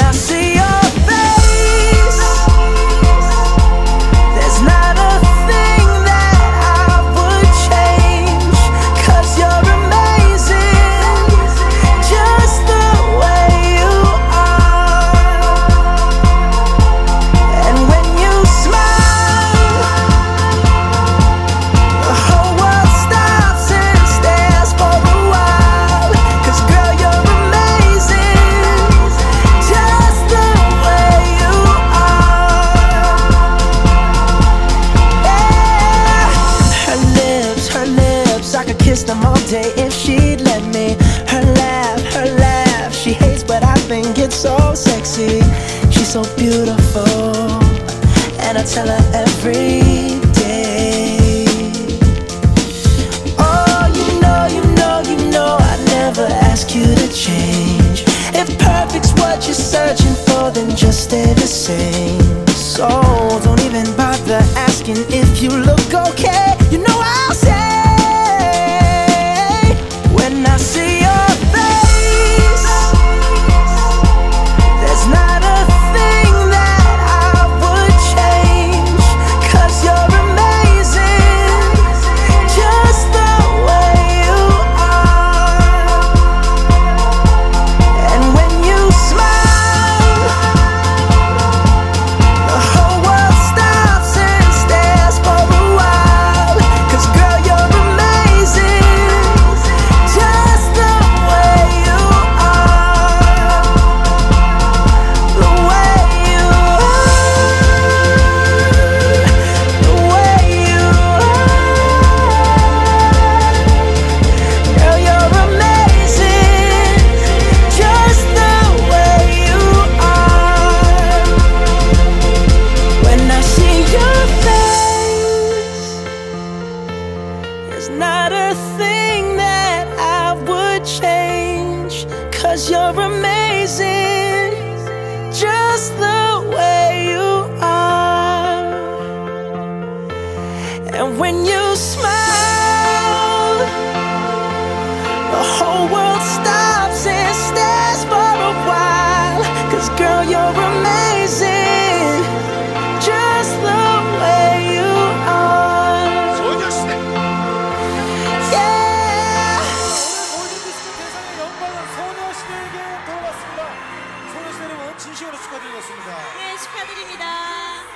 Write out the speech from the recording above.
I see kiss them all day if she'd let me. Her laugh, her laugh, she hates, but I think it's so sexy. She's so beautiful, and I tell her every You're amazing, just the way you are. And when you smile, the whole 네, 축하드립니다.